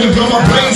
me blow my brain